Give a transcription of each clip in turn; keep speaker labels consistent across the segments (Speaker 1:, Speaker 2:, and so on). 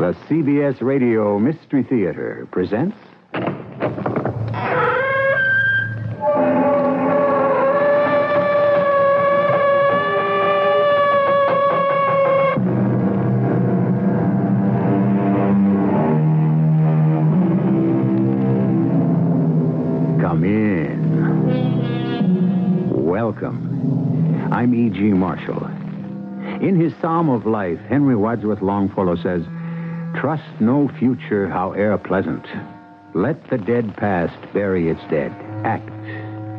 Speaker 1: The CBS Radio Mystery Theater presents. Come in. Welcome. I'm E.G. Marshall. In his Psalm of Life, Henry Wadsworth Longfellow says, Trust no future, howe'er pleasant. Let the dead past bury its dead. Act,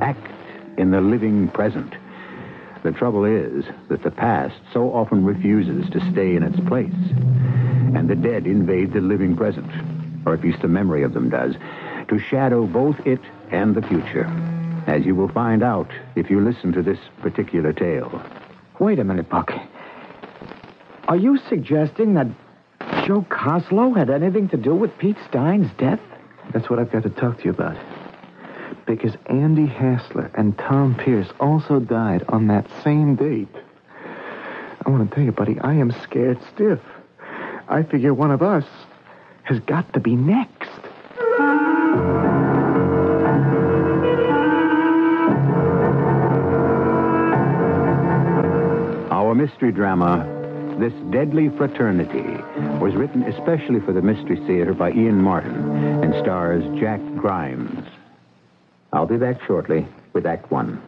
Speaker 1: act in the living present. The trouble is that the past so often refuses to stay in its place. And the dead invade the living present, or at least the memory of them does, to shadow both it and the future. As you will find out if you listen to this particular tale.
Speaker 2: Wait a minute, Buck. Are you suggesting that Joe Coslow had anything to do with Pete Stein's death?
Speaker 3: That's what I've got to talk to you about. Because Andy Hassler and Tom Pierce also died on that same date. I want to tell you, buddy, I am scared stiff. I figure one of us has got to be next.
Speaker 1: Our mystery drama, This Deadly Fraternity, was written especially for the Mystery Theater by Ian Martin and stars Jack Grimes. I'll be back shortly with Act One.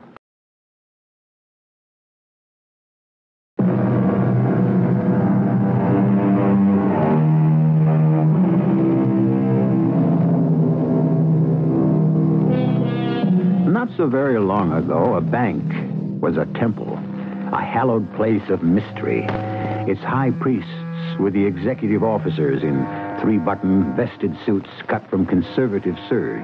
Speaker 1: Not so very long ago, a bank was a temple, a hallowed place of mystery. Its high priests were the executive officers in three button vested suits cut from conservative serge.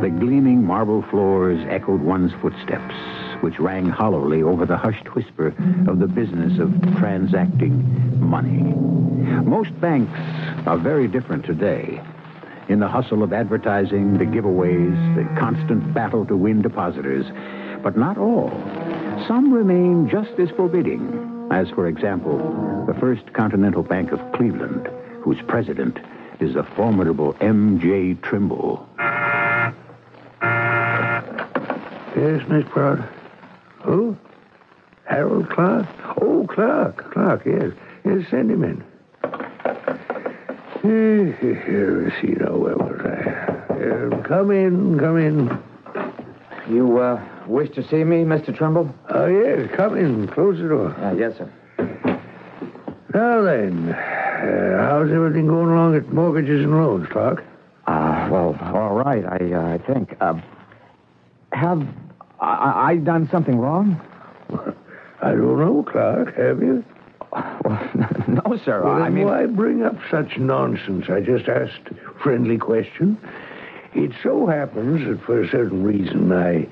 Speaker 1: The gleaming marble floors echoed one's footsteps, which rang hollowly over the hushed whisper of the business of transacting money. Most banks are very different today. In the hustle of advertising, the giveaways, the constant battle to win depositors. But not all. Some remain just as forbidding, as, for example, the First Continental Bank of Cleveland, whose president is the formidable M.J. Trimble.
Speaker 4: Yes, Miss Proud. Who? Harold Clark? Oh, Clark. Clark, yes. Yes, send him in. Here, is he now? Where was I? Uh, come in, come in.
Speaker 2: You, uh, wish to see me, Mr. Trimble?
Speaker 4: Oh, yes, come in. Close the door.
Speaker 2: Uh, yes, sir.
Speaker 4: Now then, uh, how's everything going along at Mortgages and Loans, Clark?
Speaker 2: Uh, well, all right, I, uh, I think. Uh, have I, I done something wrong?
Speaker 4: I don't know, Clark. Have you?
Speaker 2: Well, no, sir.
Speaker 4: Well,
Speaker 2: I mean,
Speaker 4: why bring up such nonsense? I just asked a friendly question. It so happens that for a certain reason I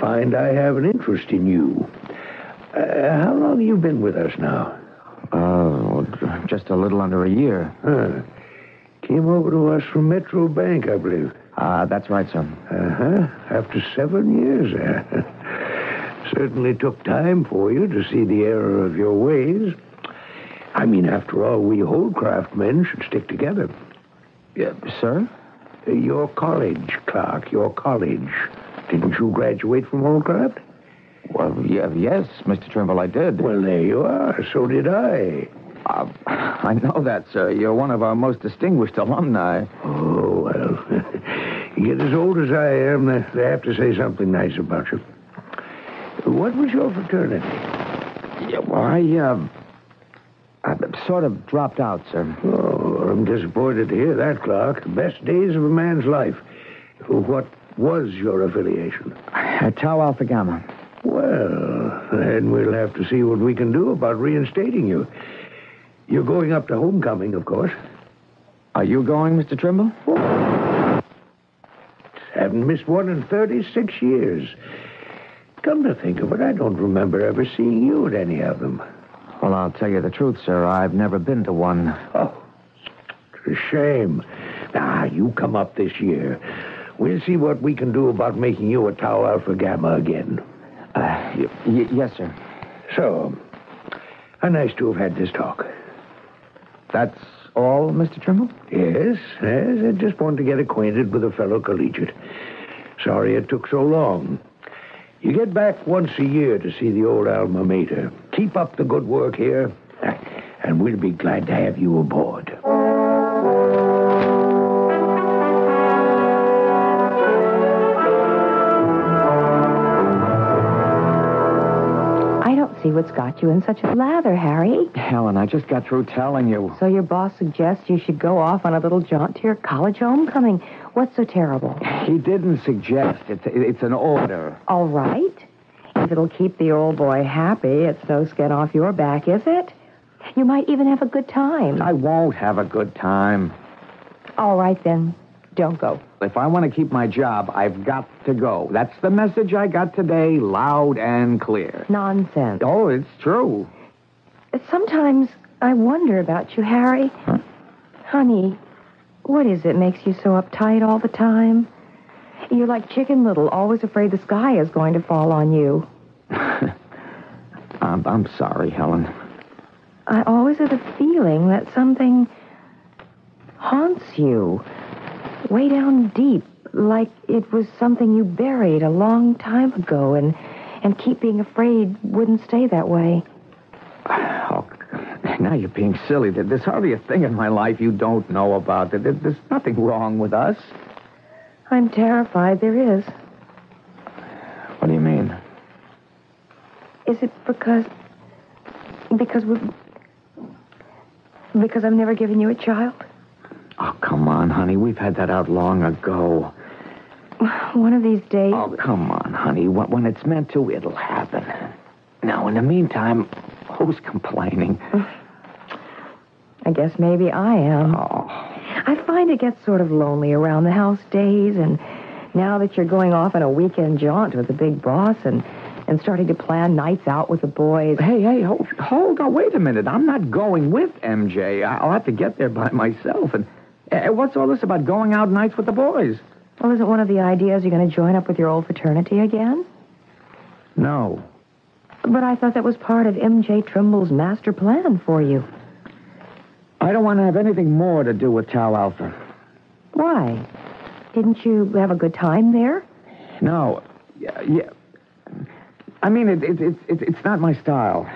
Speaker 4: find I have an interest in you. Uh, how long have you been with us now?
Speaker 2: uh, just a little under a year.
Speaker 4: Huh. Came over to us from Metro Bank, I believe.
Speaker 2: Uh, that's right, sir.
Speaker 4: Uh-huh. After seven years. uh, Certainly took time for you to see the error of your ways. I mean, after all, we Holcroft men should stick together.
Speaker 2: Yeah, sir?
Speaker 4: Uh, Your college, Clark, your college. Didn't you graduate from Holcroft?
Speaker 2: Well, yeah, yes, Mr. Trimble, I did.
Speaker 4: Well, there you are. So did I.
Speaker 2: Uh, I know that, sir. You're one of our most distinguished alumni.
Speaker 4: Oh, well. you get as old as I am, they they have to say something nice about you. What was your fraternity?
Speaker 2: Yeah, well, I, uh, I sort of dropped out, sir.
Speaker 4: Oh, I'm disappointed to hear that, Clark. Best days of a man's life. What was your affiliation?
Speaker 2: At Tau Alpha Gamma.
Speaker 4: Well, then we'll have to see what we can do about reinstating you. You're going up to homecoming, of course.
Speaker 2: Are you going, Mr. Trimble?
Speaker 4: Haven't missed one in 36 years. Come to think of it, I don't remember ever seeing you at any of them.
Speaker 2: Well, I'll tell you the truth, sir. I've never been to one.
Speaker 4: Oh, it's a shame. Now, you come up this year. We'll see what we can do about making you a Tau Alpha Gamma again.
Speaker 2: Uh, y- yes, sir.
Speaker 4: So, how nice to have had this talk.
Speaker 2: That's all, Mr. Trimble?
Speaker 4: Yes, yes, I just wanted to get acquainted with a fellow collegiate. Sorry it took so long. You get back once a year to see the old alma mater. Keep up the good work here, and we'll be glad to have you aboard.
Speaker 5: See what's got you in such a lather, Harry.
Speaker 2: Helen, I just got through telling you.
Speaker 5: So your boss suggests you should go off on a little jaunt to your college homecoming. What's so terrible?
Speaker 2: He didn't suggest. It's, it's an order.
Speaker 5: All right. If it'll keep the old boy happy, it's no skin off your back, is it? You might even have a good time.
Speaker 2: I won't have a good time.
Speaker 5: All right, then. Don't go.
Speaker 2: If I want to keep my job, I've got to go. That's the message I got today, loud and clear.
Speaker 5: Nonsense.
Speaker 2: Oh, it's true.
Speaker 5: Sometimes I wonder about you, Harry.
Speaker 2: Huh?
Speaker 5: Honey, what is it makes you so uptight all the time? You're like Chicken Little, always afraid the sky is going to fall on you.
Speaker 2: I'm, I'm sorry, Helen.
Speaker 5: I always have the feeling that something haunts you way down deep, like it was something you buried a long time ago and, and keep being afraid wouldn't stay that way.
Speaker 2: Oh, now you're being silly. There's hardly a thing in my life you don't know about. There's nothing wrong with us.
Speaker 5: I'm terrified there is.
Speaker 2: What do you mean?
Speaker 5: Is it because. because we. because I've never given you a child?
Speaker 2: Come on, honey. We've had that out long ago.
Speaker 5: One of these days.
Speaker 2: Oh, come on, honey. When when it's meant to, it'll happen. Now, in the meantime, who's complaining?
Speaker 5: I guess maybe I am.
Speaker 2: Oh,
Speaker 5: I find it gets sort of lonely around the house days, and now that you're going off on a weekend jaunt with the big boss and, and starting to plan nights out with the boys.
Speaker 2: hey, hey, hold, hold on. Wait a minute. I'm not going with MJ. I'll have to get there by myself. And uh, what's all this about going out nights with the boys?
Speaker 5: Well, isn't one of the ideas you're going to join up with your old fraternity again?
Speaker 2: No.
Speaker 5: But I thought that was part of M.J. Trimble's master plan for you.
Speaker 2: I don't want to have anything more to do with Tau Alpha.
Speaker 5: Why? Didn't you have a good time there?
Speaker 2: No. Yeah. yeah. I mean, it, it, it, it, it's not my style.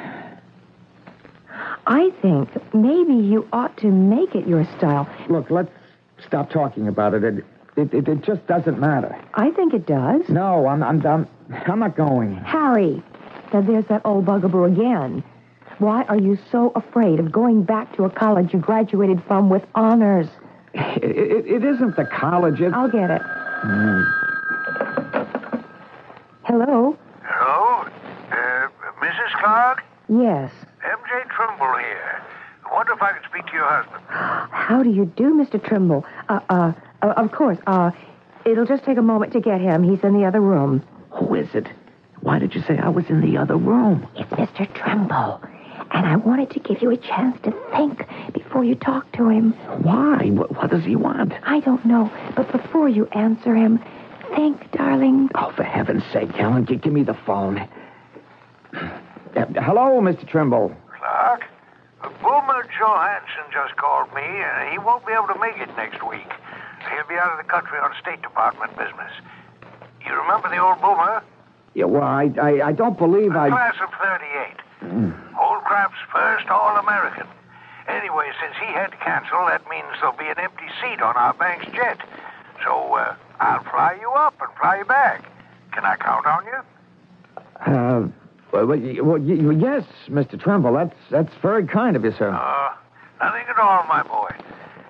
Speaker 5: I think maybe you ought to make it your style.
Speaker 2: Look, let's stop talking about it. It, it, it, it just doesn't matter.
Speaker 5: I think it does.
Speaker 2: No, I'm, I'm, I'm, I'm not going.
Speaker 5: Harry, now there's that old bugaboo again. Why are you so afraid of going back to a college you graduated from with honors?
Speaker 2: It, it, it isn't the college. It's...
Speaker 5: I'll get it. Hello?
Speaker 4: Hello? Uh, Mrs. Clark?
Speaker 5: Yes.
Speaker 4: M.J. Trimble here. I wonder if I could speak to your husband.
Speaker 5: How do you do, Mr. Trimble? Uh, uh, uh, of course. Uh, it'll just take a moment to get him. He's in the other room.
Speaker 2: Who is it? Why did you say I was in the other room?
Speaker 5: It's Mr. Trimble. And I wanted to give you a chance to think before you talk to him.
Speaker 2: Why? What, what does he want?
Speaker 5: I don't know, but before you answer him, think, darling.
Speaker 2: Oh, for heaven's sake, Helen, gi- give me the phone. Uh, hello, Mr. Trimble.
Speaker 4: Clark? Uh, Boomer Johansson just called me, and he won't be able to make it next week. He'll be out of the country on State Department business. You remember the old Boomer?
Speaker 2: Yeah, well, I, I, I don't believe I.
Speaker 4: Class of 38. Old Crap's first All-American. Anyway, since he had to cancel, that means there'll be an empty seat on our bank's jet. So, uh, I'll fly you up and fly you back. Can I count on you?
Speaker 2: Uh, well, well, y- well, y- y- yes, Mr. Trimble. That's that's very kind of you, sir.
Speaker 4: Uh, nothing at all, my boy.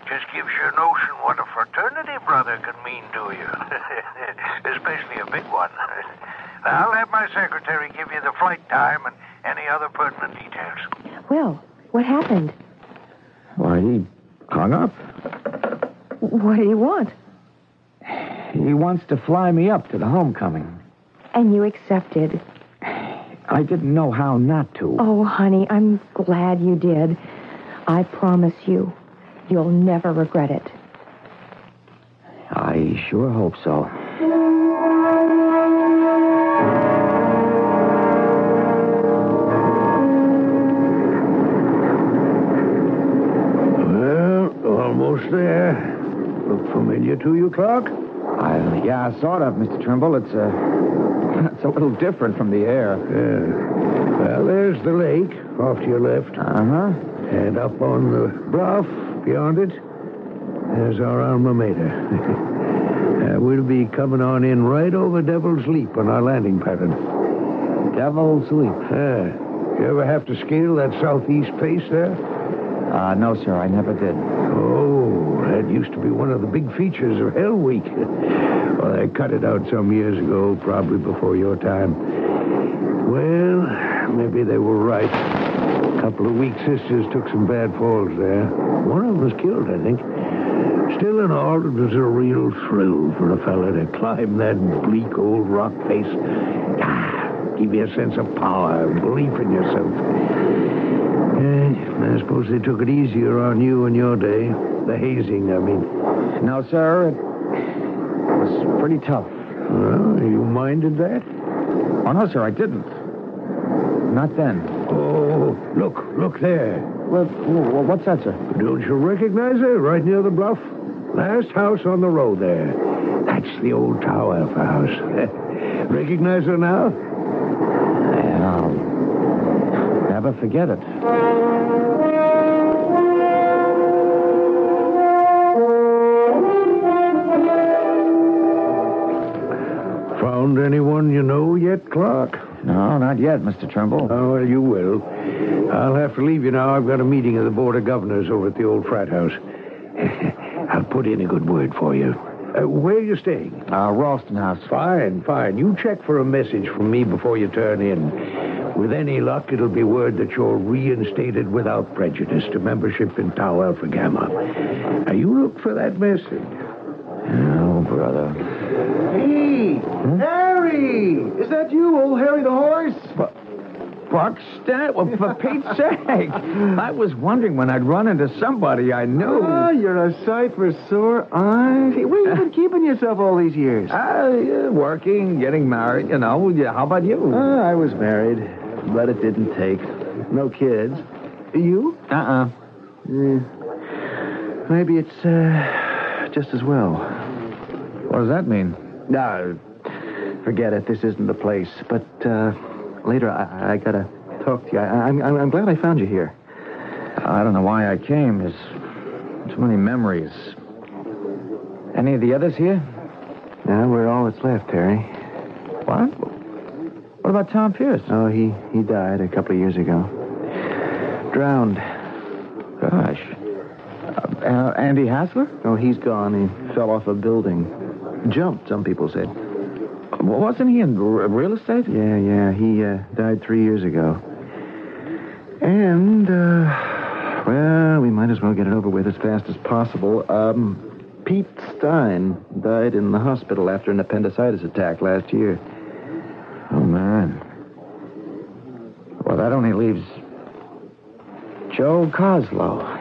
Speaker 4: Just gives you a notion what a fraternity brother can mean to you. Especially a big one. I'll have my secretary give you the flight time and any other pertinent details.
Speaker 5: Well, what happened?
Speaker 2: Why, he hung up.
Speaker 5: What do you want?
Speaker 2: He wants to fly me up to the homecoming.
Speaker 5: And you accepted.
Speaker 2: I didn't know how not to.
Speaker 5: Oh, honey, I'm glad you did. I promise you, you'll never regret it.
Speaker 2: I sure hope so.
Speaker 4: Well, almost there. Look familiar to you, Clark?
Speaker 2: I, yeah, sort of, Mr. Trimble. It's, uh, it's a little different from the air.
Speaker 4: Yeah. Well, there's the lake off to your left.
Speaker 2: Uh-huh.
Speaker 4: And up on the bluff beyond it, there's our alma mater. uh, we'll be coming on in right over Devil's Leap on our landing pattern.
Speaker 2: Devil's Leap.
Speaker 4: Yeah. You ever have to scale that southeast face there?
Speaker 2: Uh, no, sir, I never did.
Speaker 4: Oh, that used to be one of the big features of Hell Week. well, they cut it out some years ago, probably before your time. Well, maybe they were right. A couple of weak sisters took some bad falls there. One of them was killed, I think. Still in all, it was a real thrill for a fella to climb that bleak old rock face. Ah, give you a sense of power belief in yourself. Eh, I suppose they took it easier on you in your day. The hazing, I mean.
Speaker 2: No, sir, it was pretty tough.
Speaker 4: Well, you minded that?
Speaker 2: Oh, no, sir, I didn't. Not then.
Speaker 4: Oh, look, look there.
Speaker 2: Well, what's that, sir?
Speaker 4: Don't you recognize it? Right near the bluff? Last house on the road there. That's the old Tau Alpha house. recognize her now?
Speaker 2: Yeah, I'll never forget it.
Speaker 4: Found anyone you know yet, Clark?
Speaker 2: No, not yet, Mr. Trimble.
Speaker 4: Oh, well, you will. I'll have to leave you now. I've got a meeting of the Board of Governors over at the old frat house. I'll put in a good word for you. Uh, where are you staying?
Speaker 2: Uh, Ralston House.
Speaker 4: Fine, fine. You check for a message from me before you turn in. With any luck, it'll be word that you're reinstated without prejudice to membership in Tau Alpha Gamma. Now, you look for that message.
Speaker 2: Oh, brother.
Speaker 3: Hey, Harry! Is that you, old Harry the horse?
Speaker 2: Buckstat? Well, for Pete's sake. I was wondering when I'd run into somebody I knew.
Speaker 3: Oh, you're a sight for sore eyes. Hey, where you been keeping yourself all these years?
Speaker 2: Uh, yeah, working, getting married, you know. Yeah, how about you?
Speaker 3: Uh, I was married, but it didn't take. No kids. You?
Speaker 2: Uh-uh.
Speaker 3: Eh, maybe it's uh, just as well.
Speaker 2: What does that mean?
Speaker 3: No, forget it. This isn't the place. But uh, later, I, I gotta talk to you. I, I'm, I'm, I'm glad I found you here.
Speaker 2: I don't know why I came. There's too many memories. Any of the others here?
Speaker 3: Now we're all that's left, Harry.
Speaker 2: What? What about Tom Pierce?
Speaker 3: Oh, he he died a couple of years ago. Drowned.
Speaker 2: Gosh. Uh, uh, Andy Hassler?
Speaker 3: Oh, he's gone. He fell off a building. Jumped, some people said.
Speaker 2: Wasn't he in r- real estate?
Speaker 3: Yeah, yeah. He uh, died three years ago. And, uh, well, we might as well get it over with as fast as possible. Um, Pete Stein died in the hospital after an appendicitis attack last year.
Speaker 2: Oh, man. Well, that only leaves Joe Coslow.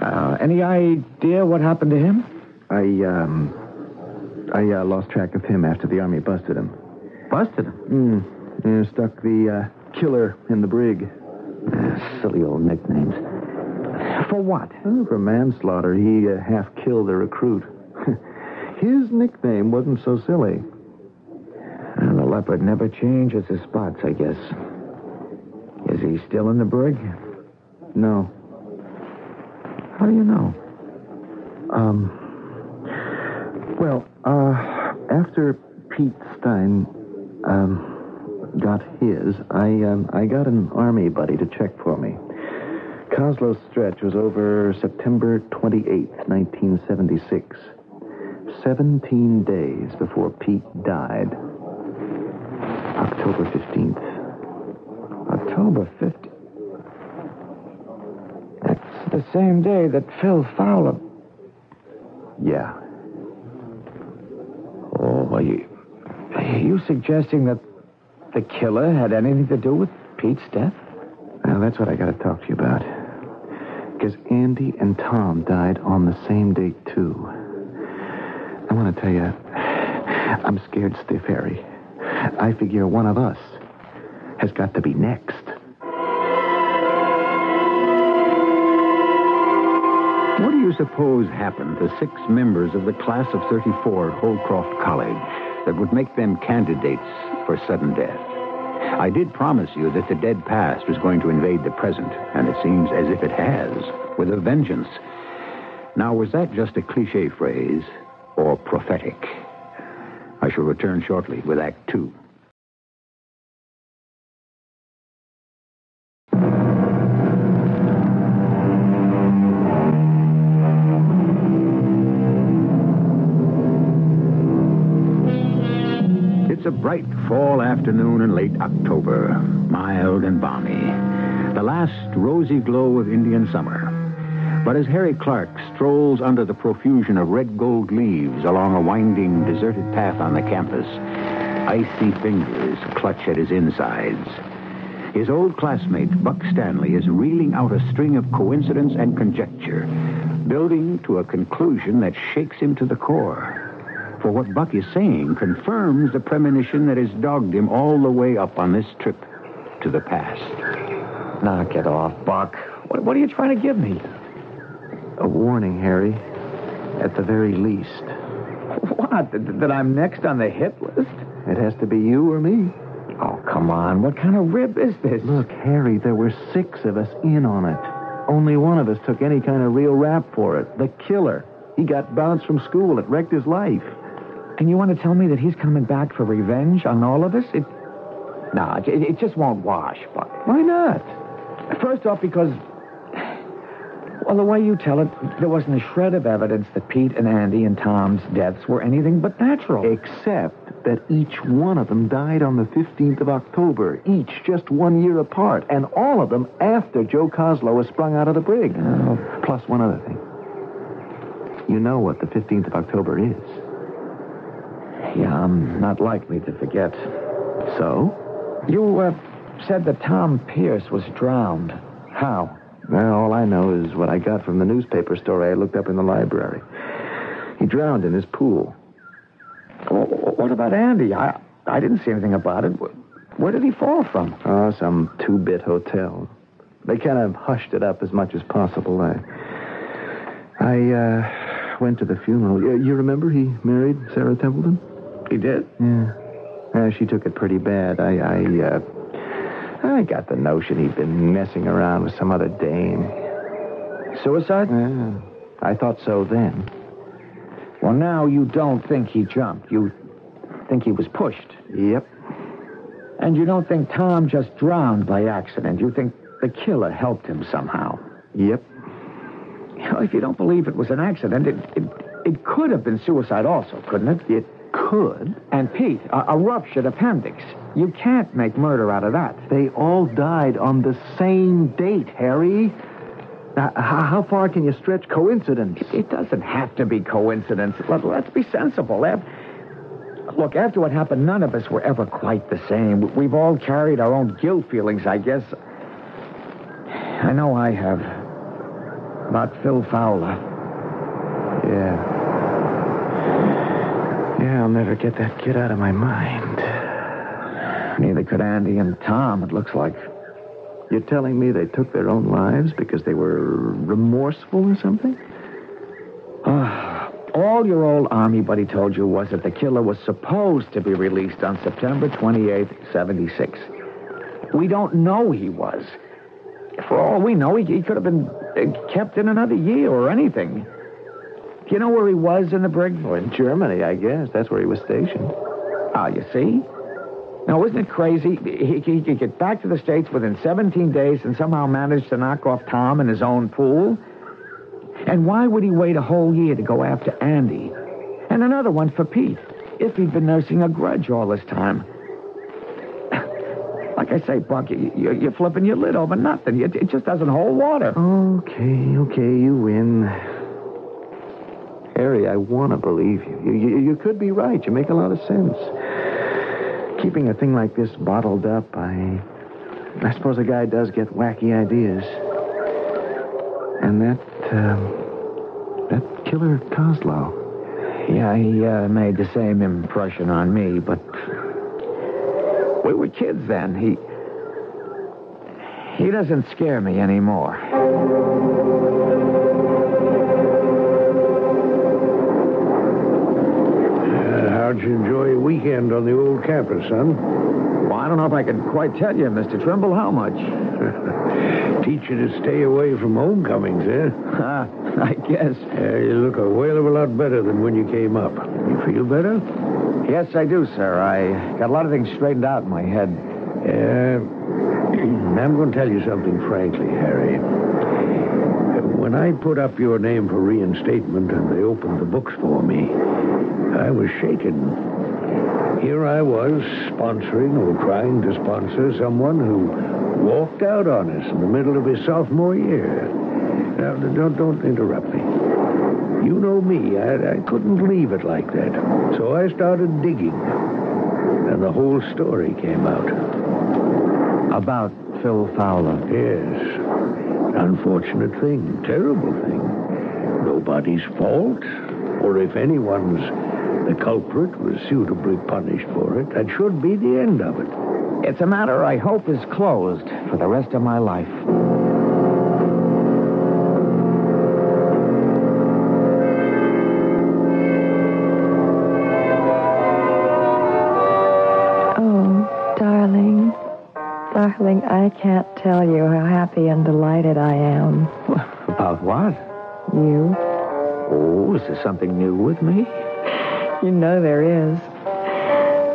Speaker 2: Uh, any idea what happened to him?
Speaker 3: I, um, I uh, lost track of him after the army busted him.
Speaker 2: Busted him.
Speaker 3: Yeah, stuck the uh, killer in the brig.
Speaker 2: Silly old nicknames. For what?
Speaker 3: Oh, for manslaughter, he uh, half killed a recruit. His nickname wasn't so silly.
Speaker 2: Well, the leopard never changes his spots, I guess. He still in the brig?
Speaker 3: No.
Speaker 2: How do you know?
Speaker 3: Um. Well, uh, after Pete Stein, um, got his, I, um, I got an army buddy to check for me. Coslow's stretch was over September 28th, 1976. 17 days before Pete died. October 15th.
Speaker 2: October 50. That's the same day that Phil Fowler.
Speaker 3: Yeah.
Speaker 2: Oh, are you. Are you suggesting that the killer had anything to do with Pete's death?
Speaker 3: Well, that's what I got to talk to you about. Because Andy and Tom died on the same date, too. I want to tell you, I'm scared stiff, Harry. I figure one of us has got to be next.
Speaker 1: What do you suppose happened to six members of the class of 34 at Holcroft College that would make them candidates for sudden death? I did promise you that the dead past was going to invade the present, and it seems as if it has, with a vengeance. Now, was that just a cliche phrase or prophetic? I shall return shortly with Act Two. Fall afternoon in late October, mild and balmy. The last rosy glow of Indian summer. But as Harry Clark strolls under the profusion of red gold leaves along a winding, deserted path on the campus, icy fingers clutch at his insides. His old classmate, Buck Stanley, is reeling out a string of coincidence and conjecture, building to a conclusion that shakes him to the core. For what Buck is saying confirms the premonition that has dogged him all the way up on this trip to the past.
Speaker 2: Knock it off, Buck. What, what are you trying to give me?
Speaker 3: A warning, Harry. At the very least.
Speaker 2: What? That, that I'm next on the hit list?
Speaker 3: It has to be you or me.
Speaker 2: Oh, come on. What kind of rib is this?
Speaker 3: Look, Harry, there were six of us in on it. Only one of us took any kind of real rap for it. The killer. He got bounced from school. It wrecked his life.
Speaker 2: And you want to tell me that he's coming back for revenge on all of us? It, no, it, it just won't wash, Buck.
Speaker 3: Why not?
Speaker 2: First off, because, well, the way you tell it, there wasn't a shred of evidence that Pete and Andy and Tom's deaths were anything but natural.
Speaker 3: Except that each one of them died on the 15th of October, each just one year apart, and all of them after Joe Coslow was sprung out of the brig.
Speaker 2: Oh.
Speaker 3: Plus one other thing. You know what the 15th of October is.
Speaker 2: Yeah, I'm not likely to forget.
Speaker 3: So?
Speaker 2: You uh, said that Tom Pierce was drowned. How?
Speaker 3: Well, all I know is what I got from the newspaper story I looked up in the library. He drowned in his pool.
Speaker 2: Well, what about Andy? I I didn't see anything about it. Where did he fall from?
Speaker 3: Oh, some two-bit hotel. They kind of hushed it up as much as possible. I, I uh, went to the funeral. You, you remember he married Sarah Templeton?
Speaker 2: He did.
Speaker 3: Yeah. Uh, she took it pretty bad. I, I, uh, I got the notion he'd been messing around with some other dame.
Speaker 2: Suicide?
Speaker 3: Yeah. I thought so then.
Speaker 2: Well, now you don't think he jumped. You think he was pushed.
Speaker 3: Yep.
Speaker 2: And you don't think Tom just drowned by accident. You think the killer helped him somehow.
Speaker 3: Yep.
Speaker 2: You know, if you don't believe it was an accident, it, it, it could have been suicide also, couldn't it?
Speaker 3: It could.
Speaker 2: And Pete, a, a ruptured appendix. You can't make murder out of that.
Speaker 3: They all died on the same date, Harry. Now, how far can you stretch coincidence?
Speaker 2: It doesn't have to be coincidence. Let, let's be sensible. Af- Look, after what happened, none of us were ever quite the same. We've all carried our own guilt feelings, I guess. I know I have. About Phil Fowler.
Speaker 3: Yeah. Yeah, I'll never get that kid out of my mind.
Speaker 2: Neither could Andy and Tom, it looks like.
Speaker 3: You're telling me they took their own lives because they were remorseful or something?
Speaker 2: All your old army buddy told you was that the killer was supposed to be released on September 28th, 76. We don't know he was. For all we know, he, he could have been uh, kept in another year or anything. You know where he was in the brig?
Speaker 3: Well, in Germany, I guess. That's where he was stationed.
Speaker 2: Ah, you see? Now, isn't it crazy? He, could get back to the States within 17 days and somehow manage to knock off Tom in his own pool? And why would he wait a whole year to go after Andy? And another one for Pete, if he'd been nursing a grudge all this time. Like I say, Buck, you, you're flipping your lid over nothing. It just doesn't hold water.
Speaker 3: Okay, okay, you win. Harry, I want to believe you. You, you. you could be right. You make a lot of sense. Keeping a thing like this bottled up, I. I suppose a guy does get wacky ideas. And that. Um, that killer Coslow.
Speaker 2: Yeah, he uh, made the same impression on me, but we were kids then. He he doesn't scare me anymore.
Speaker 4: Weekend on the old campus, son.
Speaker 2: Well, I don't know if I can quite tell you, Mr. Trimble, how much.
Speaker 4: Teach you to stay away from homecomings, eh?
Speaker 2: Uh, I guess.
Speaker 4: Yeah, you look a whale of a lot better than when you came up. You feel better?
Speaker 2: Yes, I do, sir. I got a lot of things straightened out in my head.
Speaker 4: Yeah. I'm going to tell you something frankly, Harry. When I put up your name for reinstatement and they opened the books for me, I was shaken. Here I was, sponsoring or trying to sponsor someone who walked out on us in the middle of his sophomore year. Now, don't, don't interrupt me. You know me. I, I couldn't leave it like that. So I started digging. And the whole story came out.
Speaker 2: About Phil Fowler.
Speaker 4: Yes. Unfortunate thing. Terrible thing. Nobody's fault. Or if anyone's the culprit was suitably punished for it, that should be the end of it.
Speaker 2: It's a matter I hope is closed for the rest of my life.
Speaker 5: Oh, darling. Darling, I can't tell you how happy and delighted I am.
Speaker 2: About what?
Speaker 5: You?
Speaker 2: Oh, is there something new with me?
Speaker 5: You know there is.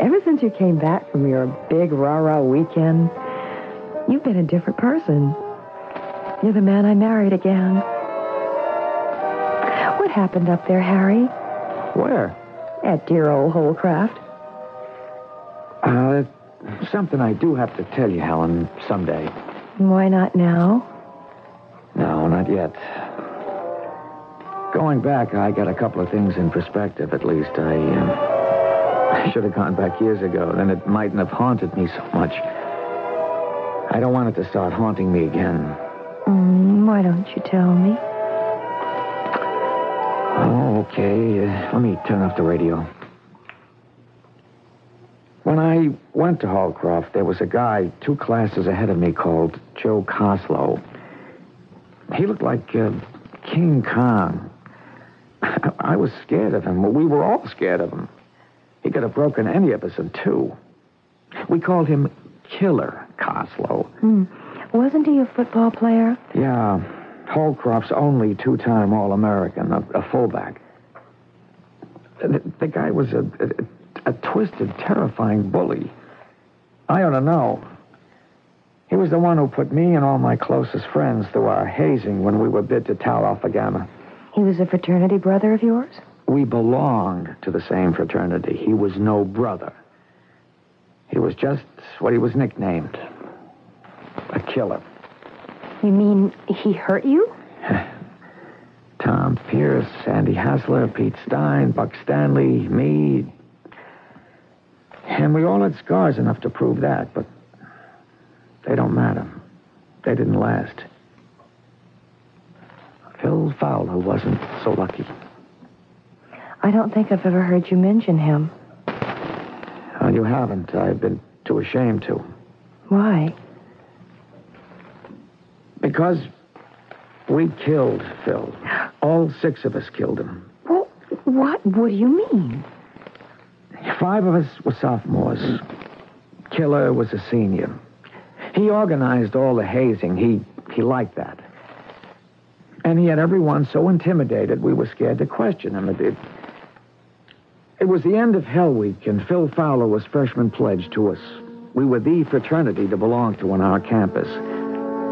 Speaker 5: Ever since you came back from your big rah-rah weekend, you've been a different person. You're the man I married again. What happened up there, Harry?
Speaker 2: Where?
Speaker 5: At dear old Holcroft?
Speaker 2: Uh, something I do have to tell you, Helen, someday.
Speaker 5: Why not now?
Speaker 2: No, not yet. Going back, I got a couple of things in perspective, at least. I, uh, I should have gone back years ago. Then it mightn't have haunted me so much. I don't want it to start haunting me again.
Speaker 5: Mm, why don't you tell me?
Speaker 2: Oh, okay. Uh, let me turn off the radio. When I went to Holcroft, there was a guy two classes ahead of me called Joe Coslow. He looked like uh, King Kong. I was scared of him. Well, we were all scared of him. He could have broken any of us in two. We called him Killer Coslow.
Speaker 5: Hmm. Wasn't he a football player?
Speaker 2: Yeah, Holcroft's only two-time All-American, a, a fullback. The, the guy was a, a, a twisted, terrifying bully. I ought to know. He was the one who put me and all my closest friends through our hazing when we were bid to Tau Alpha Gamma.
Speaker 5: He was a fraternity brother of yours?
Speaker 2: We belonged to the same fraternity. He was no brother. He was just what he was nicknamed a killer.
Speaker 5: You mean he hurt you?
Speaker 2: Tom Pierce, Sandy Hassler, Pete Stein, Buck Stanley, me. And we all had scars enough to prove that, but they don't matter. They didn't last. Phil Fowler wasn't so lucky.
Speaker 5: I don't think I've ever heard you mention him.
Speaker 2: Well, you haven't. I've been too ashamed to.
Speaker 5: Why?
Speaker 2: Because we killed Phil. All six of us killed him.
Speaker 5: Well, what? What do you mean?
Speaker 2: Five of us were sophomores. Killer was a senior. He organized all the hazing. He he liked that. And he had everyone so intimidated we were scared to question him. It, it, it was the end of Hell Week, and Phil Fowler was freshman pledged to us. We were the fraternity to belong to on our campus.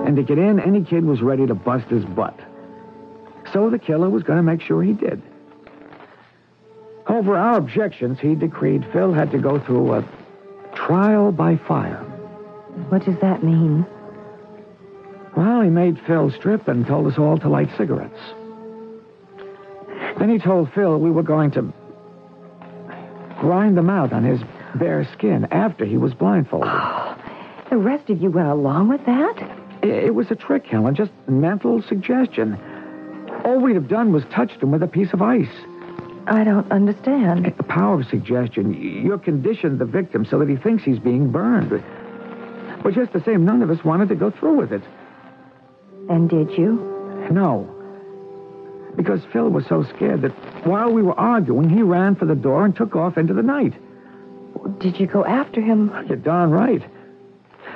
Speaker 2: And to get in, any kid was ready to bust his butt. So the killer was going to make sure he did. Over our objections, he decreed Phil had to go through a trial by fire.
Speaker 5: What does that mean?
Speaker 2: Well, he made Phil strip and told us all to light cigarettes. Then he told Phil we were going to grind them out on his bare skin after he was blindfolded.
Speaker 5: Oh, the rest of you went along with that?
Speaker 2: It, it was a trick, Helen, just mental suggestion. All we'd have done was touched him with a piece of ice.
Speaker 5: I don't understand.
Speaker 2: The power of suggestion. You're conditioned the victim so that he thinks he's being burned. But just the same, none of us wanted to go through with it.
Speaker 5: And did you?
Speaker 2: No. Because Phil was so scared that while we were arguing, he ran for the door and took off into the night.
Speaker 5: did you go after him?
Speaker 2: You're darn right.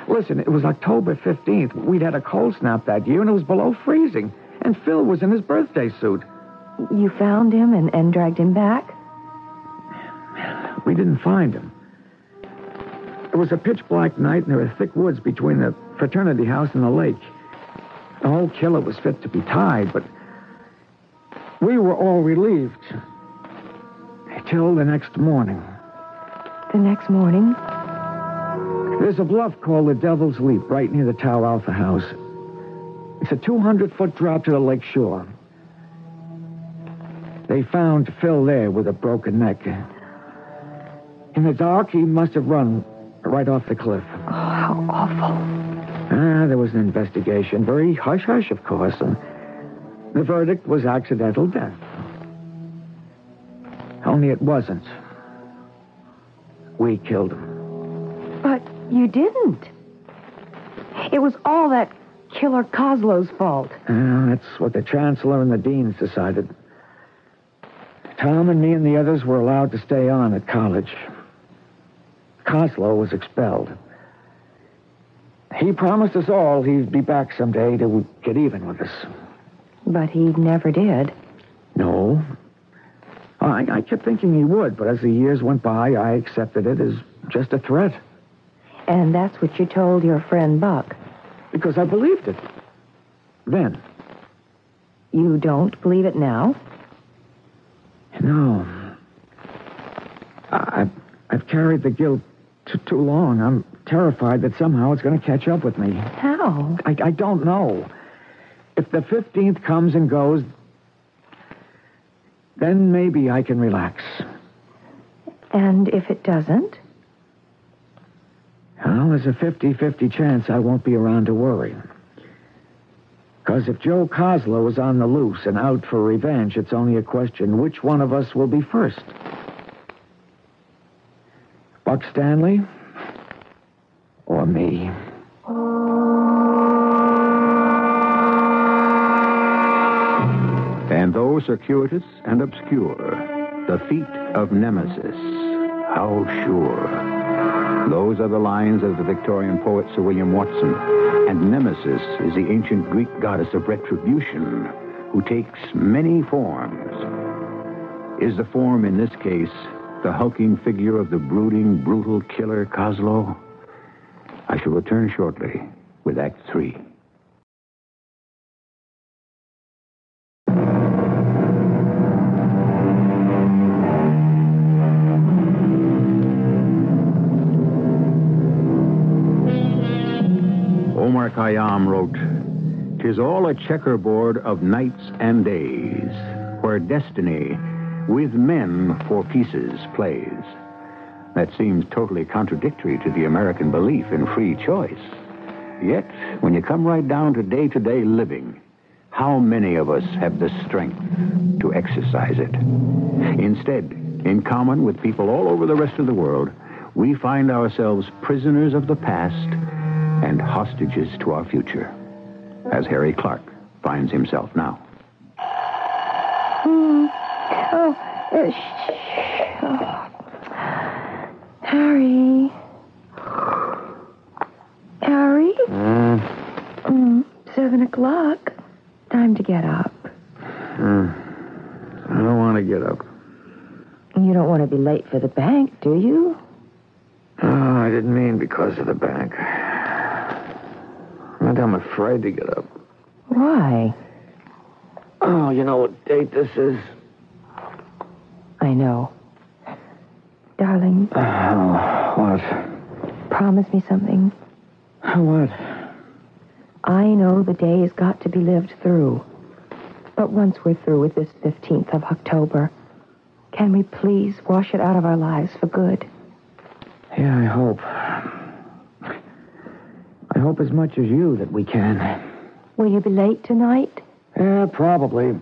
Speaker 2: Listen, it was October 15th. We'd had a cold snap that year, and it was below freezing. And Phil was in his birthday suit.
Speaker 5: You found him and, and dragged him back?
Speaker 2: We didn't find him. It was a pitch black night, and there were thick woods between the fraternity house and the lake. The whole killer was fit to be tied, but we were all relieved. Till the next morning.
Speaker 5: The next morning?
Speaker 2: There's a bluff called the Devil's Leap right near the Tau Alpha house. It's a 200 foot drop to the lake shore. They found Phil there with a broken neck. In the dark, he must have run right off the cliff.
Speaker 5: Oh, how awful.
Speaker 2: Ah, there was an investigation. Very hush hush, of course. And the verdict was accidental death. Only it wasn't. We killed him.
Speaker 5: But you didn't. It was all that killer Coslow's fault.
Speaker 2: Ah, that's what the chancellor and the deans decided. Tom and me and the others were allowed to stay on at college. Coslow was expelled. He promised us all he'd be back someday to get even with us.
Speaker 5: But he never did.
Speaker 2: No. I, I kept thinking he would, but as the years went by, I accepted it as just a threat.
Speaker 5: And that's what you told your friend Buck.
Speaker 2: Because I believed it. Then.
Speaker 5: You don't believe it now?
Speaker 2: No. I, I've carried the guilt too, too long. I'm terrified that somehow it's going to catch up with me.
Speaker 5: How?
Speaker 2: I, I don't know. If the 15th comes and goes, then maybe I can relax.
Speaker 5: And if it doesn't?
Speaker 2: Well, there's a 50 50 chance I won't be around to worry. Because if Joe Coslow is on the loose and out for revenge, it's only a question which one of us will be first. Buck Stanley or me?
Speaker 1: And though circuitous and obscure, the feet of Nemesis, how sure. Those are the lines of the Victorian poet Sir William Watson. And Nemesis is the ancient Greek goddess of retribution who takes many forms. Is the form in this case the hulking figure of the brooding, brutal killer Coslow? I shall return shortly with Act Three. Omar Khayyam wrote, Tis all a checkerboard of nights and days, where destiny with men for pieces plays. That seems totally contradictory to the American belief in free choice. Yet, when you come right down to day to day living, how many of us have the strength to exercise it? Instead, in common with people all over the rest of the world, we find ourselves prisoners of the past and hostages to our future, as Harry Clark finds himself now.
Speaker 5: Oh, shh. Oh. Harry. Harry? Mm, seven o'clock. Time to get up.
Speaker 2: I don't want to get up.
Speaker 5: You don't want to be late for the bank, do you?
Speaker 2: Oh, I didn't mean because of the bank. And I'm afraid to get up.
Speaker 5: Why?
Speaker 2: Oh, you know what date this is?
Speaker 5: I know. Darling,
Speaker 2: Oh, what?
Speaker 5: promise me something.
Speaker 2: What?
Speaker 5: I know the day has got to be lived through. But once we're through with this 15th of October, can we please wash it out of our lives for good?
Speaker 2: Yeah, I hope. I hope as much as you that we can.
Speaker 5: Will you be late tonight?
Speaker 2: Yeah, probably.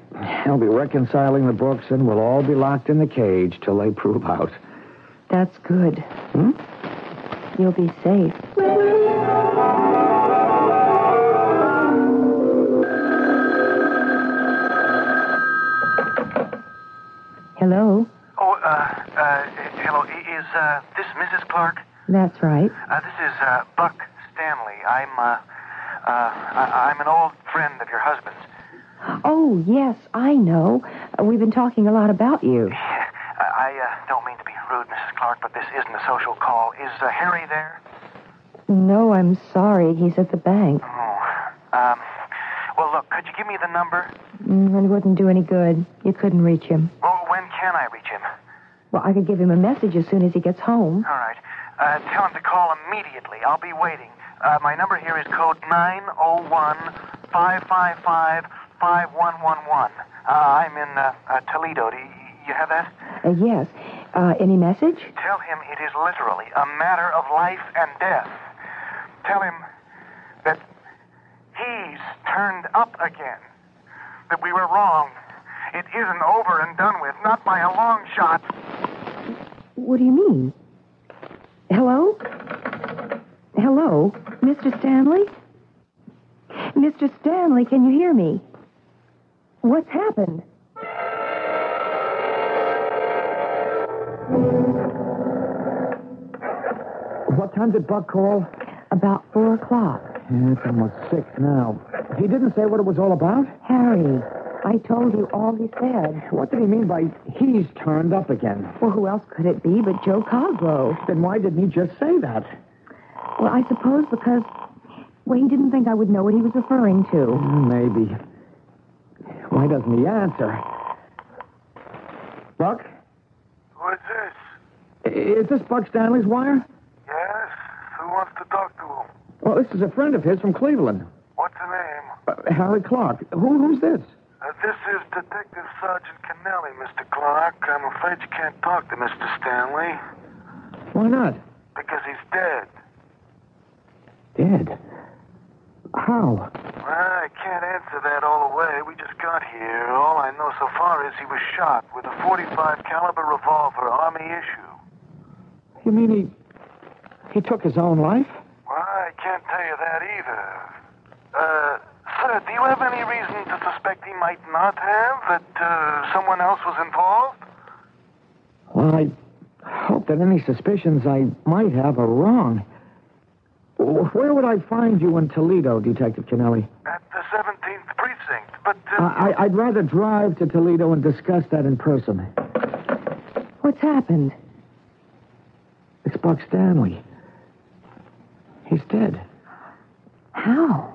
Speaker 2: I'll be reconciling the books, and we'll all be locked in the cage till they prove out.
Speaker 5: That's good.
Speaker 2: Hmm?
Speaker 5: You'll be safe. Hello?
Speaker 6: Oh, uh, uh, hello. Is uh, this Mrs. Clark?
Speaker 5: That's right.
Speaker 6: Uh, this is uh, Buck Stanley. I'm uh, uh, I- I'm an old friend of your husband's.
Speaker 5: Oh, yes, I know. Uh, we've been talking a lot about you.
Speaker 6: I, I uh, don't mean to be rude, Mrs. Clark, but this isn't a social call. Is uh, Harry there?
Speaker 5: No, I'm sorry. He's at the bank.
Speaker 6: Oh. Um. Well, look, could you give me the number?
Speaker 5: Mm, It wouldn't do any good. You couldn't reach him.
Speaker 6: Oh, when can I reach him?
Speaker 5: Well, I could give him a message as soon as he gets home.
Speaker 6: All right. Uh, tell him to call immediately. I'll be waiting. Uh, my number here is code 901 555 5111. Uh, I'm in uh, uh, Toledo. Do you, you have that?
Speaker 5: Uh, yes. Uh, any message?
Speaker 6: Tell him it is literally a matter of life and death. Tell him that he's turned up again. That we were wrong. It isn't over and done with, not by a long shot.
Speaker 5: What do you mean? Hello? Hello? Mr. Stanley? Mr. Stanley, can you hear me? What's happened?
Speaker 2: What time did Buck call?
Speaker 5: About four o'clock.
Speaker 2: Yeah, it's almost six now. He didn't say what it was all about?
Speaker 5: Harry, I told you all he said.
Speaker 2: What did he mean by he's turned up again?
Speaker 5: Well, who else could it be but Joe Cosgrove?
Speaker 2: Then why didn't he just say that?
Speaker 5: Well, I suppose because, well, he didn't think I would know what he was referring to.
Speaker 2: Maybe. Why doesn't he answer? Buck?
Speaker 6: What's this?
Speaker 2: Is this Buck Stanley's wire?
Speaker 6: Yes? Who wants to talk to him?
Speaker 2: Well, this is a friend of his from Cleveland.
Speaker 6: What's the name?
Speaker 2: Uh, Harry Clark. Who, who's this?
Speaker 6: Uh, this is Detective Sergeant Kennelly, Mr. Clark. I'm afraid you can't talk to Mr. Stanley
Speaker 2: Why not?
Speaker 6: because he's dead.
Speaker 2: Dead. How?
Speaker 6: I can't answer that all the way. We just got here. All I know so far is he was shot with a 45 caliber revolver, army issue.
Speaker 2: You mean he he took his own life?
Speaker 6: Well, I can't tell you that either. Uh, sir, do you have any reason to suspect he might not have? That uh, someone else was involved?
Speaker 2: Well, I hope that any suspicions I might have are wrong. Where would I find you in Toledo, Detective Kennelly?
Speaker 6: At the 17th precinct. But, uh,
Speaker 2: I, I- I'd rather drive to Toledo and discuss that in person.
Speaker 5: What's happened?
Speaker 2: It's Buck Stanley. He's dead.
Speaker 5: How?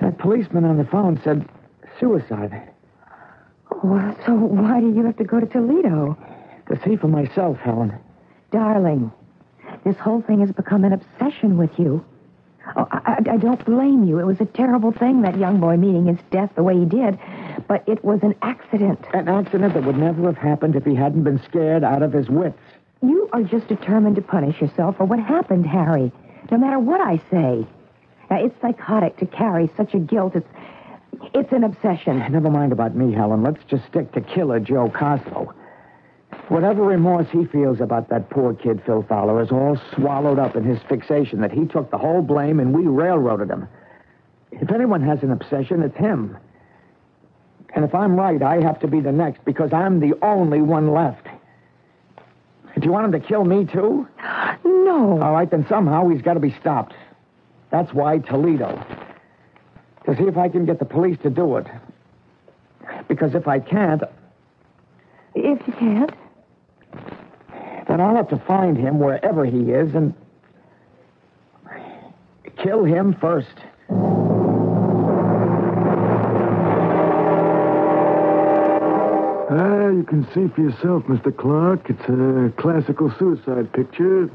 Speaker 2: That policeman on the phone said suicide.
Speaker 5: Well, so why do you have to go to Toledo?
Speaker 2: To see for myself, Helen.
Speaker 5: Darling, this whole thing has become an obsession with you. Oh, I, I- don't blame you. It was a terrible thing, that young boy meeting his death the way he did. But it was an accident.
Speaker 2: An accident that would never have happened if he hadn't been scared out of his wits.
Speaker 5: You are just determined to punish yourself for what happened, Harry. No matter what I say. Now, it's psychotic to carry such a guilt. It's, it's an obsession.
Speaker 2: Never mind about me, Helen. Let's just stick to killer Joe Coslow. Whatever remorse he feels about that poor kid, Phil Fowler, is all swallowed up in his fixation that he took the whole blame and we railroaded him. If anyone has an obsession, it's him. And if I'm right, I have to be the next because I'm the only one left. Do you want him to kill me, too?
Speaker 5: No.
Speaker 2: All right, then somehow he's got to be stopped. That's why Toledo. To see if I can get the police to do it. Because if I can't,
Speaker 5: If you can't.
Speaker 2: Then I'll have to find him wherever he is and kill him first.
Speaker 3: Ah, you can see for yourself, Mr. Clark. It's a classical suicide picture.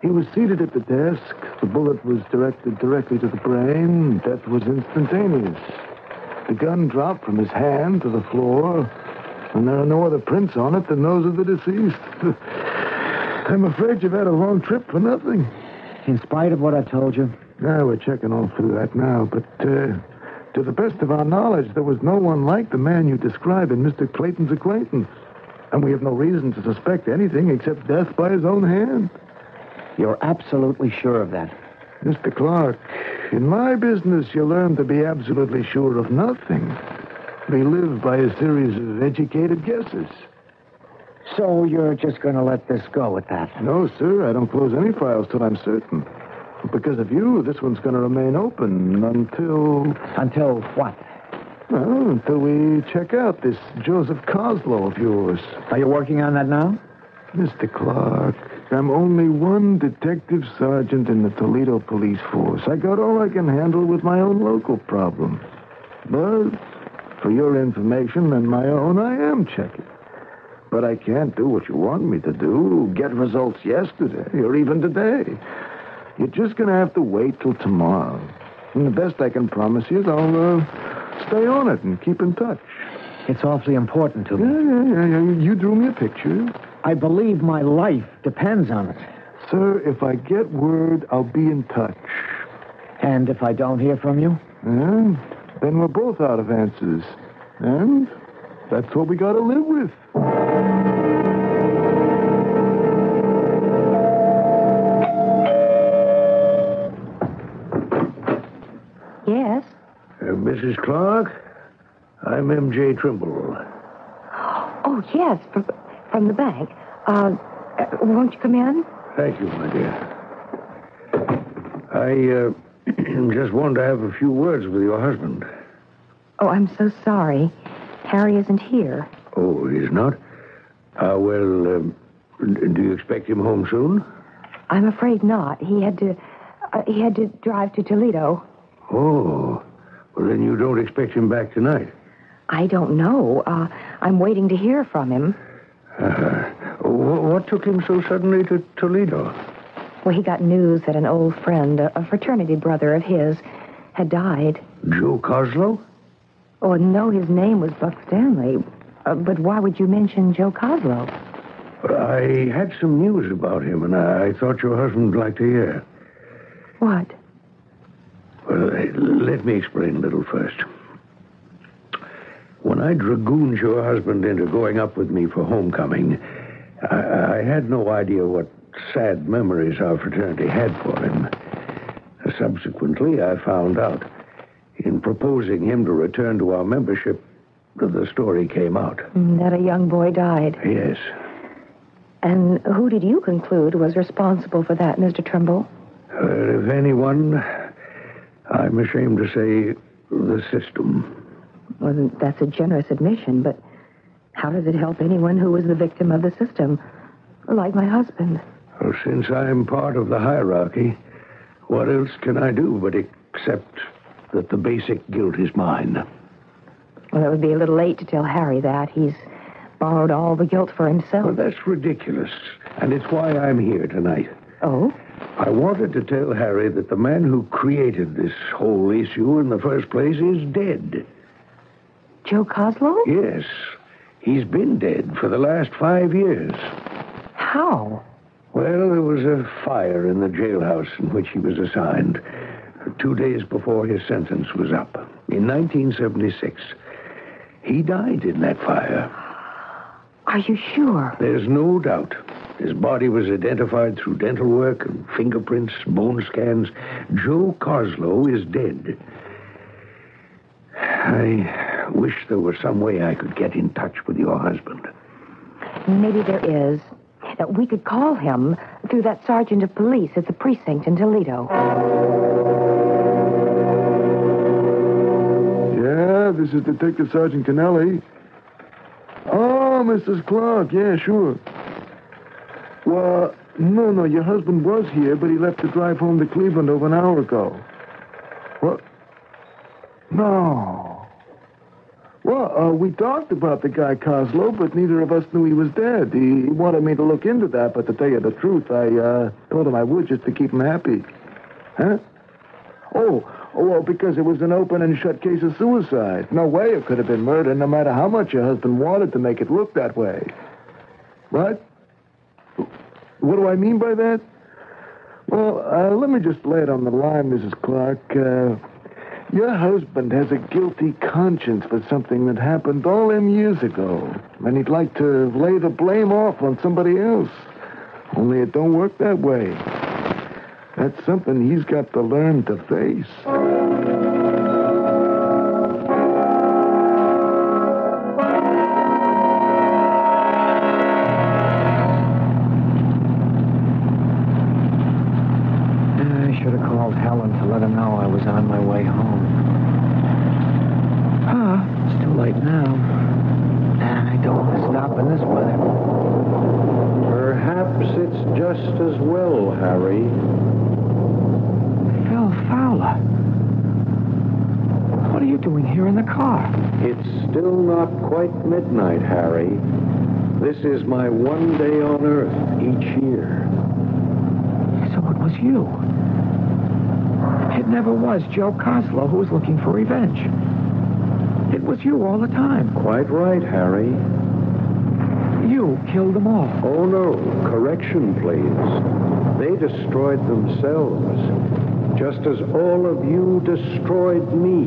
Speaker 3: He was seated at the desk. The bullet was directed directly to the brain. Death was instantaneous. The gun dropped from his hand to the floor, and there are no other prints on it than those of the deceased. I'm afraid you've had a long trip for nothing.
Speaker 2: In spite of what I told you,
Speaker 3: Now, we're checking all through that now, but uh, to the best of our knowledge, there was no one like the man you describe in Mr. Clayton's acquaintance. And we have no reason to suspect anything except death by his own hand.
Speaker 2: you're absolutely sure of that.
Speaker 3: Mr. Clark, in my business, you learn to be absolutely sure of nothing. We live by a series of educated guesses.
Speaker 2: So you're just going to let this go at that?
Speaker 3: No, sir. I don't close any files till I'm certain. Because of you, this one's going to remain open until.
Speaker 2: Until what?
Speaker 3: Well, until we check out this Joseph Coslow of yours.
Speaker 2: Are you working on that now?
Speaker 3: Mr. Clark, I'm only one detective sergeant in the Toledo police force. I got all I can handle with my own local problems. But for your information and my own, I am checking. But I can't do what you want me to do, get results yesterday or even today. You're just going to have to wait till tomorrow. And the best I can promise you is I'll uh, stay on it and keep in touch.
Speaker 2: It's awfully important to me.
Speaker 3: yeah, yeah, yeah. You drew me a picture.
Speaker 2: I believe my life depends on it.
Speaker 3: Sir, if I get word, I'll be in touch.
Speaker 2: And if I don't hear from you?
Speaker 3: Yeah? Then we're both out of answers. And that's what we got to live with.
Speaker 4: Mrs. Clark, I'm M.J. Trimble.
Speaker 5: Oh, yes, from, from the bank. Uh, uh, won't you come in?
Speaker 4: Thank you, my dear. I uh, just wanted to have a few words with your husband.
Speaker 5: Oh, I'm so sorry. Harry isn't here.
Speaker 4: Oh, he's not? Uh, well, um, do you expect him home soon?
Speaker 5: I'm afraid not. He had to. Uh, he had to drive to Toledo.
Speaker 4: Oh, well, then you don't expect him back tonight.
Speaker 5: I don't know. Uh, I'm waiting to hear from him.
Speaker 4: Uh, wh- what took him so suddenly to Toledo?
Speaker 5: Well, he got news that an old friend, a, a fraternity brother of his, had died.
Speaker 4: Joe Coslow?
Speaker 5: Oh, no, his name was Buck Stanley. Uh, but why would you mention Joe Coslow?
Speaker 4: I had some news about him, and I thought your husband would like to hear.
Speaker 5: What?
Speaker 4: Well, eh, let me explain a little first. When I dragooned your husband into going up with me for homecoming, I, I had no idea what sad memories our fraternity had for him. Subsequently, I found out. In proposing him to return to our membership, that the story came out.
Speaker 5: Mm, That a young boy died.
Speaker 4: Yes.
Speaker 5: And who did you conclude was responsible for that, Mr. Trimble?
Speaker 4: Uh, if anyone, I'm ashamed to say the system.
Speaker 5: Well, that's a generous admission, but how does it help anyone who was the victim of the system? Like my husband.
Speaker 4: Well, since I'm part of the hierarchy, what else can I do but accept that the basic guilt is mine?
Speaker 5: Well, it would be a little late to tell Harry that. He's borrowed all the guilt for
Speaker 4: Well,
Speaker 5: himself.
Speaker 4: that's ridiculous, and it's why I'm here tonight.
Speaker 5: Oh?
Speaker 4: I wanted to tell Harry that the man who created this whole issue in the first place is dead.
Speaker 5: Joe Coslow?
Speaker 4: Yes, he's been dead for the last five years.
Speaker 5: How?
Speaker 4: Well, there was a fire in the jailhouse in which he was assigned two days before his sentence was up in 1976. He died in that fire.
Speaker 5: Are you sure?
Speaker 4: There's no doubt. His body was identified through dental work and fingerprints, bone scans. Joe Coslow is dead. I wish there was some way I could get in touch with your husband.
Speaker 5: Maybe there is. Uh, We could call him through that sergeant of police at the precinct in Toledo.
Speaker 3: Yeah, this is Detective Sergeant Kennelly. Oh, Mrs. Clark. Yeah, sure. Well, no, no, your husband was here, but he left to drive home to Cleveland over an hour ago. What? No. Well, uh, we talked about the guy Coslow, but neither of us knew he was dead. He wanted me to look into that, but to tell you the truth, I uh, told him I would just to keep him happy. Huh? Oh, oh, well, because it was an open and shut case of suicide. No way it could have been murder, no matter how much your husband wanted to make it look that way. What? What do I mean by that? Well, uh, let me just lay it on the line, Mrs. Clark. Uh, your husband has a guilty conscience for something that happened all them years ago, and he'd like to lay the blame off on somebody else. Only it don't work that way. That's something he's got to learn to face.
Speaker 2: called Helen to let her know I was on my way home. Ah, it's too late now. And I don't want to stop in this weather.
Speaker 4: Perhaps it's just as well, Harry.
Speaker 2: Phil Fowler. What are you doing here in the car?
Speaker 4: It's still not quite midnight, Harry. This is my one day on Earth each year.
Speaker 2: So it was you. It never was Joe Coslow who was looking for revenge. It was you all the time.
Speaker 4: Quite right, Harry.
Speaker 2: You killed them all.
Speaker 4: Oh, no. Correction, please. They destroyed themselves, just as all of you destroyed me.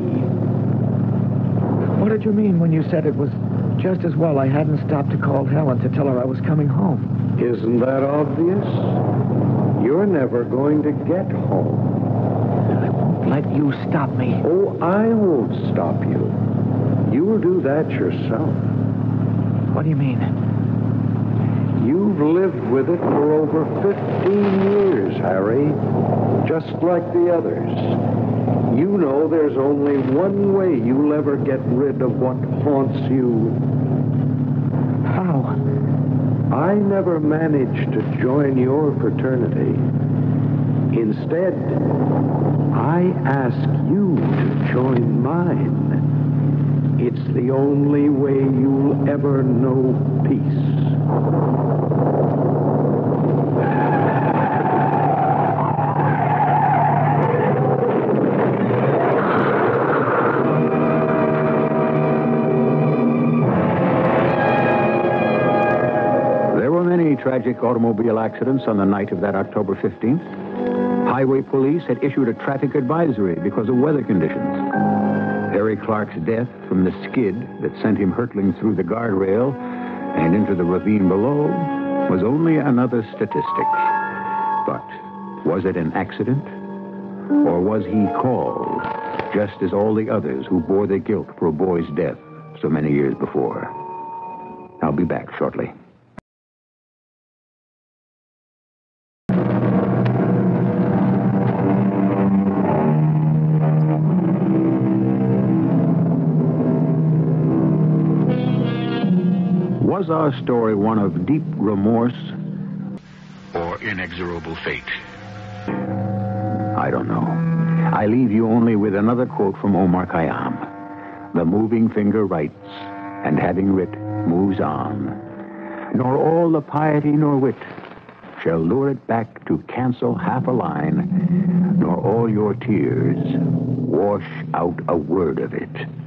Speaker 2: What did you mean when you said it was just as well I hadn't stopped to call Helen to tell her I was coming home?
Speaker 4: Isn't that obvious? You're never going to get home.
Speaker 2: Let you stop me.
Speaker 4: Oh, I won't stop you. You'll do that yourself.
Speaker 2: What do you mean?
Speaker 4: You've lived with it for over 15 years, Harry. Just like the others. You know there's only one way you'll ever get rid of what haunts you.
Speaker 2: How?
Speaker 4: I never managed to join your fraternity. Instead, I ask you to join mine. It's the only way you'll ever know peace.
Speaker 1: There were many tragic automobile accidents on the night of that October 15th. Highway police had issued a traffic advisory because of weather conditions. Harry Clark's death from the skid that sent him hurtling through the guardrail and into the ravine below was only another statistic. But was it an accident? Or was he called, just as all the others who bore the guilt for a boy's death so many years before? I'll be back shortly. Was our story one of deep remorse or inexorable fate? I don't know. I leave you only with another quote from Omar Khayyam. The moving finger writes, and having writ, moves on. Nor all the piety nor wit shall lure it back to cancel half a line, nor all your tears wash out a word of it.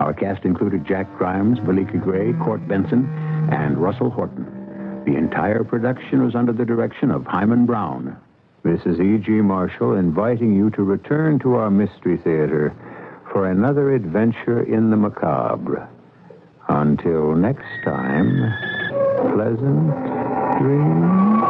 Speaker 1: Our cast included Jack Grimes, Veleka Gray, Court Benson, and Russell Horton. The entire production was under the direction of Himan Brown. Is E.G. Marshall inviting you to return to our Mystery Theater for another adventure in the macabre. Until next time, pleasant dreams.